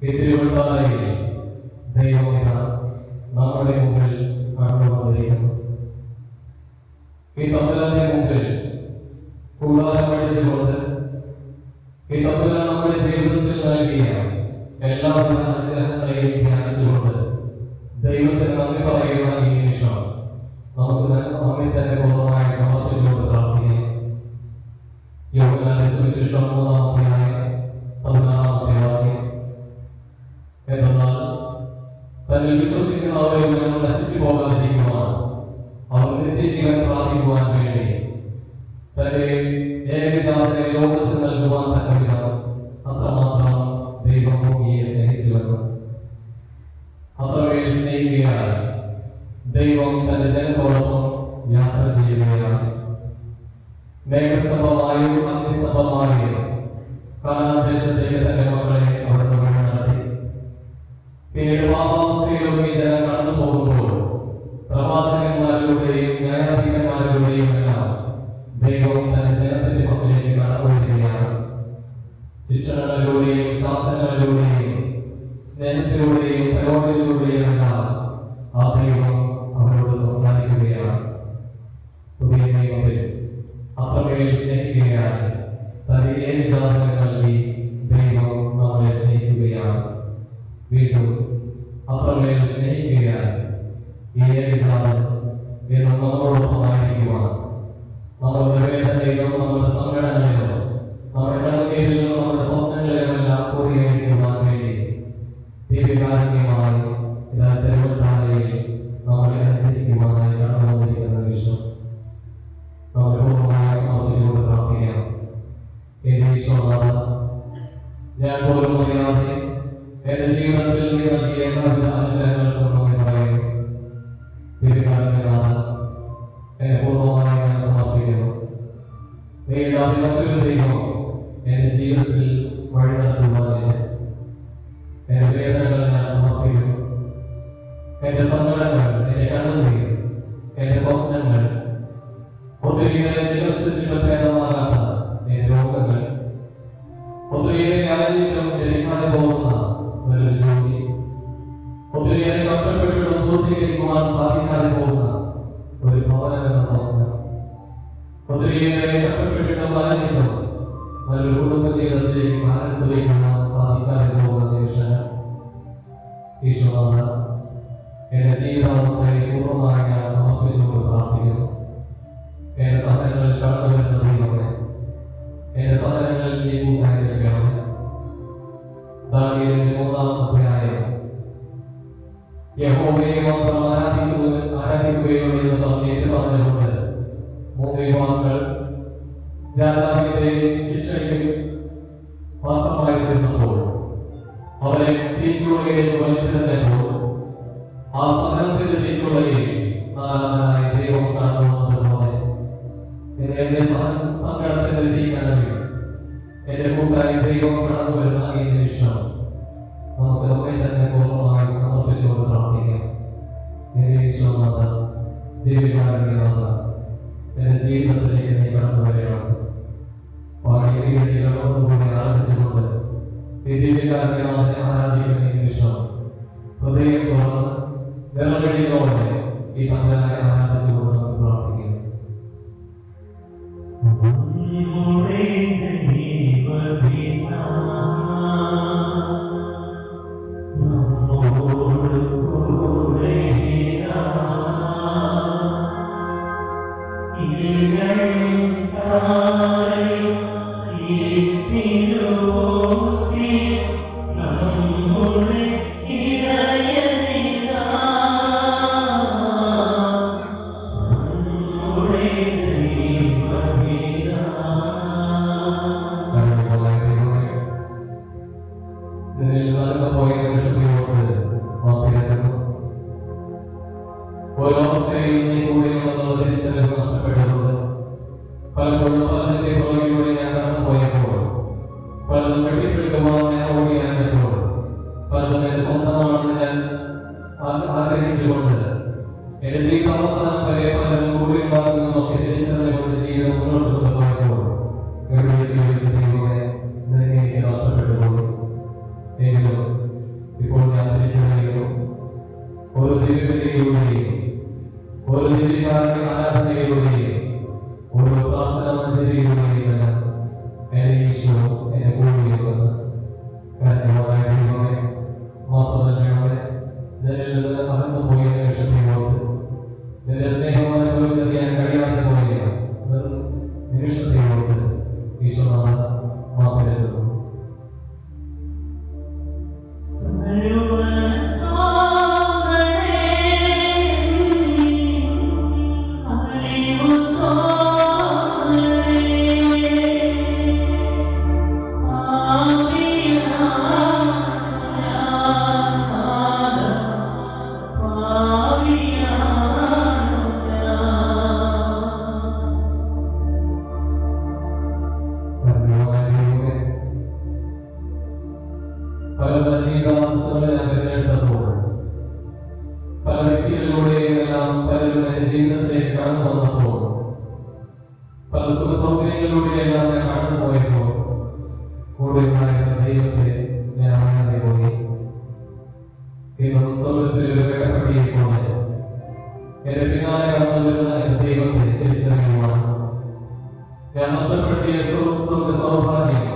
എതിരുണ്ടായി ദൈവം നമ്മുടെ മുമ്പിൽ കടന്നു വന്നിരിക്കുന്നു ഈ തമ്പുരാന്റെ മുമ്പിൽ കൂടാതെ പഠിച്ചുകൊണ്ട് ഈ തമ്പുരാൻ നമ്മുടെ ജീവിതത്തിൽ നൽകിയ എല്ലാവിധ അനുഗ്രഹങ്ങളെയും ധ്യാനിച്ചുകൊണ്ട് ഈ നിമിഷം നമുക്ക് നമ്മിൽ തന്നെ പൂർണമായി സമർപ്പിച്ചുകൊണ്ട് പ്രാർത്ഥിക്കാം. യോഗനാന്റെ സുവിശേഷം മൂന്നാമധ്യായ ദൈവം തന്റെ ജനത്തോടൊപ്പം യാത്ര ചെയ്യുകയാണ് മേഘസ്തംഭമായും അഗ്നിസ്തംഭമായും കാലാദേശത്തേക്ക് തന്റെ മക്കളെ അവിടുന്ന് വഴി നടത്തി പിന്നീട് പാപാവസ്ഥയിലും ഈ ജനം കടന്നു പോകുമ്പോൾ പ്രവാചകന്മാരിലൂടെയും ന്യായാധിപന്മാരിലൂടെയും എല്ലാം ദൈവം തന്റെ ജനത്തിന്റെ പക്കലേക്ക് കടന്നുവരികയാണ് ശിക്ഷണങ്ങളിലൂടെയും ശാസ്ത്രങ്ങളിലൂടെയും സ്നേഹത്തിലൂടെയും പ്രലോഭനത്തിലൂടെയും എല്ലാം ആ ദൈവം ಜಾತಕಗಳಲ್ಲಿ ದೈವ ನಮ್ಮನ್ನು ಸ್ನೇಹಿತೆಯ ವೀಟು ಅಪರಮೇಲೆ ಸ್ನೇಹಿತೆಯ ಈ ദിവ്യകാരുണ്യനാഥ എന്നെ പൂർണമായി ഞാൻ സമർപ്പിക്കുന്നു. നീ ഇല്ലാതെ മറ്റൊരു ദൈവം എന്റെ ജീവിതത്തിൽ വഴി നടത്തുവാനില്ല എന്റെ വേദനകൾ ഞാൻ ജീവിതത്തിലേക്ക് ഭാരതത്തിലേക്ക് സാധിക്കാതെ പോകുന്ന നിമിഷങ്ങൾ ഈശ്വര എന്റെ ജീവിതാവസ്ഥയെ പൂർണ്ണമായി ഞാൻ സമർപ്പിച്ചുകൊണ്ട് പ്രാർത്ഥിക്കുന്നു എന്റെ സഹനങ്ങളിൽ കടന്നു വരുന്ന ദൈവമേ എന്റെ സഹനങ്ങളിൽ നീ കൂട്ടായിരിക്കണമേ ദാനിയേലിന്റെ മൂന്നാം അധ്യായം യഹോവയെ മാത്രം ആരാധിക്കുകയും ആരാധിക്കുകയുള്ളൂ എന്ന് പറഞ്ഞ് ഏറ്റു പറഞ്ഞുകൊണ്ട് മൂന്ന് യുവാക്കൾ രാജാവിന്റെ ശിക്ഷയ്ക്ക് അവരെ തീച്ചുളയിൽ വലിച്ചെറിഞ്ഞപ്പോൾ ആ സഹനത്തിന്റെ നാലാമനായ ദൈവം കടന്നു വന്നതുപോലെ എന്റെ സങ്കടത്തിന്റെ തീക്കനവിൽ എന്റെ കൂട്ടായി ദൈവം കടന്നു വരുന്ന ഈ നിമിഷം ദിവ്യകാരുണ്യനാഥനെ ആരാധിക്കുന്ന ഈ നിമിഷം ഹൃദയം തുറന്ന് നിറവിളിയോടെ ഈ തമ്പുരാനെ ആരാധിച്ചുകൊണ്ട് നമുക്ക് പ്രാർത്ഥിക്കാം ഓരോ സ്ത്രീയും കൂടെയുള്ള തിരിച്ചറിവ് നഷ്ടപ്പെടുന്നത് പലപ്പോഴും അതിന്റെ പുറകിലൂടെ ഞാൻ കടന്നു പോയപ്പോൾ പലതും വെട്ടിപ്പിടിക്കുമ്പോൾ ഞാൻ ഓടിയായപ്പോൾ പലതും എന്റെ സ്വന്തമാണെന്ന് ഞാൻ ആഗ്രഹിച്ചുകൊണ്ട് എന്റെ ജീവിത അവസാനം വരെ പലരും കൂടി ഭാഗങ്ങളുമൊക്കെ തിരിച്ചറിഞ്ഞുകൊണ്ട് ജീവിതം മുന്നോട്ട് കൊണ്ടുപോയപ്പോൾ എവിടെയൊക്കെ വെച്ച് ദൈവമേ നിനക്ക് എനിക്ക് നഷ്ടപ്പെട്ടു പോകും ഇപ്പോൾ ഞാൻ തിരിച്ചറിയുന്നു. ഒരു ദിവ്യതയിലൂടെയും ഓരോ ദിവ്യകാര്യ ആരാധനയിലൂടെയും ഓരോ പ്രാർത്ഥന മത്സരയിലൂടെയും എല്ലാം എന്റെ ഈശോ എന്നെ അകന്നു പോയ നിമിഷത്തെയോർത്ത് നിന്റെ സ്നേഹം അനുഭവിച്ചറിയാൻ കഴിയാതെ പോയ നിമിഷത്തെയോർത്ത് ഈശോനാഥ സ്വർഗത്തിൽ ഒരു വെട്ടപ്പെട്ടിയെ പോലെ എന്റെ പിന്നാലെ കടന്നു വരുന്ന എന്റെ ദൈവത്തെ തിരിച്ചറിയുവാൻ ഞാൻ നഷ്ടപ്പെടുത്തിയ സ്വർഗ സൗഭാഗ്യം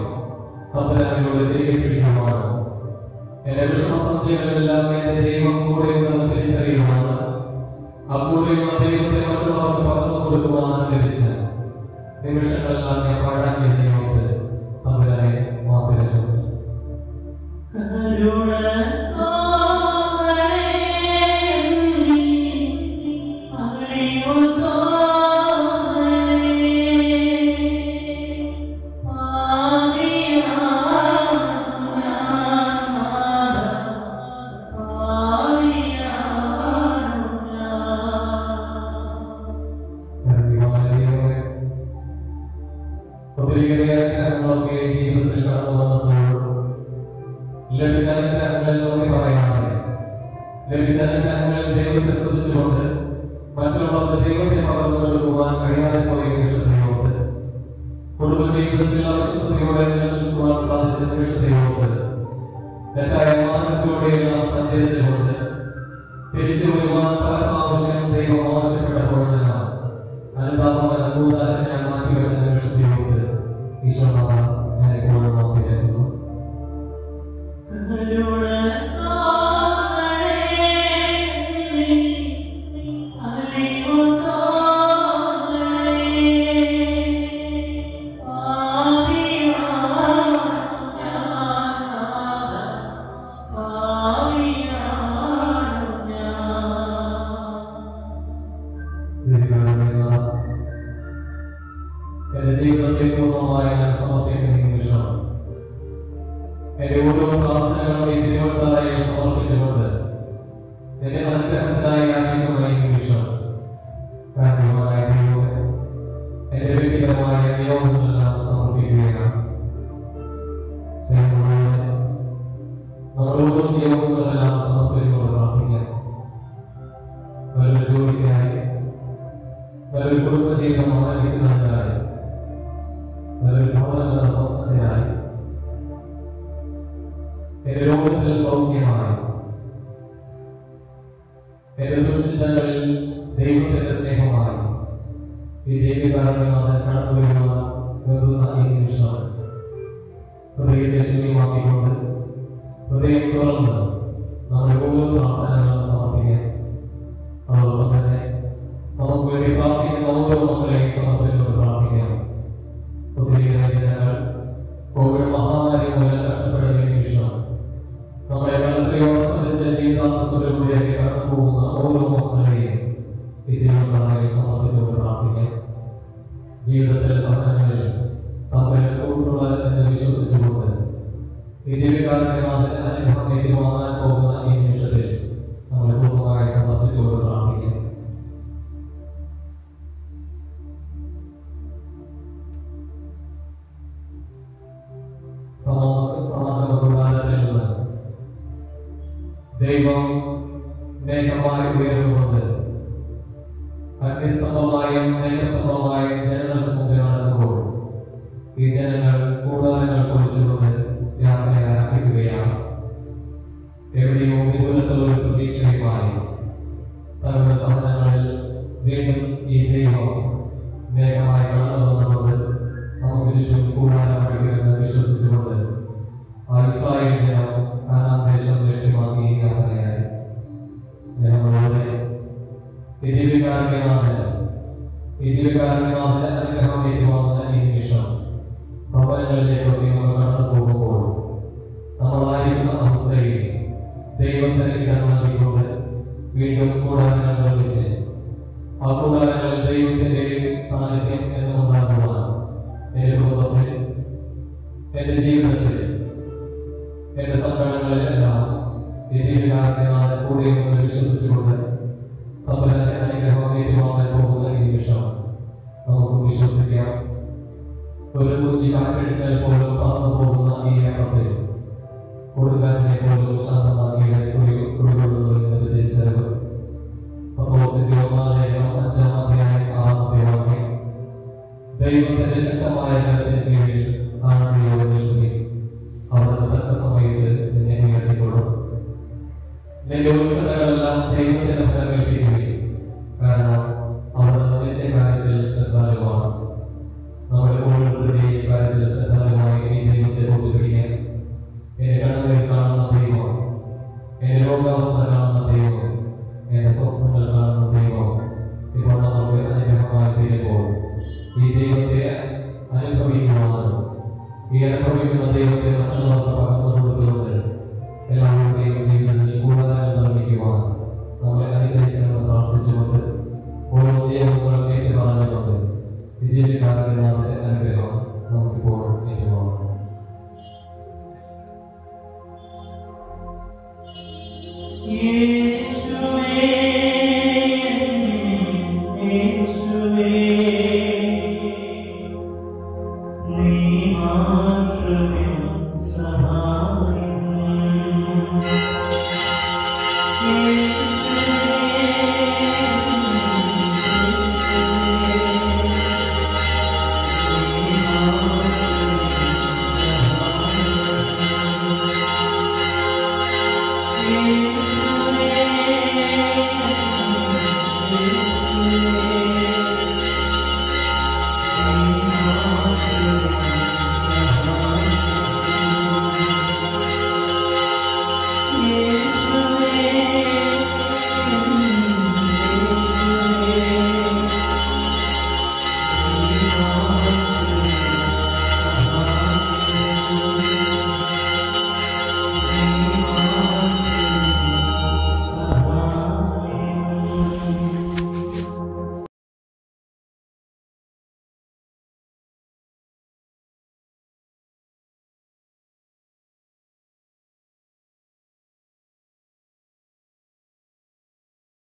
തമ്പുരാനിലൂടെ തിരികെ പിടിക്കുവാണ് എന്റെ വിഷമസന്ധ്യകളിലെല്ലാം എന്റെ ദൈവം കൂടെയുണ്ടെന്ന് തിരിച്ചറിയുവാണ് അക്കൂടെയുള്ള ദൈവത്തെ മറ്റുള്ളവർക്ക് പകർന്നു കൊടുക്കുവാനും ലഭിച്ച നിമിഷങ്ങളെല്ലാം ഞാൻ പാഴാക്കിയ ദൈവത്തെ കൊടുക്കുവാൻ കഴിയാതെ പോയ നിമിഷത്തെയോർത്ത് കുടുംബജീവിതത്തിൽ അവിശ്വസതയോടെ നിലനിൽക്കുവാൻ സാധിച്ച നിമിഷത്തെയോർത്ത് തെറ്റായ മാർഗത്തിലൂടെയെല്ലാം സഞ്ചരിച്ചുകൊണ്ട് തിരിച്ചു വരുവാൻ പല ദൈവം ആവശ്യപ്പെട്ടപ്പോഴെല്ലാം എന്റെ രോഗത്തിൽ സൗഖ്യമായി എന്റെ ദുഷ്ചിന്തകളിൽ ദൈവത്തിന്റെ സ്നേഹമായി ഈ ദൈവകാരണമാണ് കടന്നു വരുവാൻ വെറുന്ന ഈ നിമിഷം ഹൃദയത്തെ ശൂന്യമാക്കിക്കൊണ്ട് ഹൃദയം തുറന്ന് നമ്മുടെ ഓരോ പ്രാർത്ഥനകളും ദൈവം മേഘമായി ഉയരുന്നുണ്ട് അഗ്നിസ്തംഭമായും മേഘസ്തംഭമായും ജനങ്ങൾക്ക് മുമ്പിൽ നടക്കുമ്പോൾ ഈ ജനങ്ങൾ കൂടാരങ്ങൾ കുറിച്ചുകൊണ്ട് യാത്ര ആരംഭിക്കുകയാണ് എവിടെയോ വിദൂരത്തുള്ള ഒരു പ്രതീക്ഷയുമായി തങ്ങളുടെ സഹനങ്ങളിൽ വീണ്ടും ദൈവത്തിന്റെ ശക്തമായ കരത്തിന് കീഴിൽ ആളുകളോട് നിൽക്കുകയും അവരുടെ തക്ക സമയത്ത് നിന്നെ ഉയർത്തിക്കൊള്ളും. നിന്റെ ഒരു biar perlu dimengerti oleh Allah Subhanahu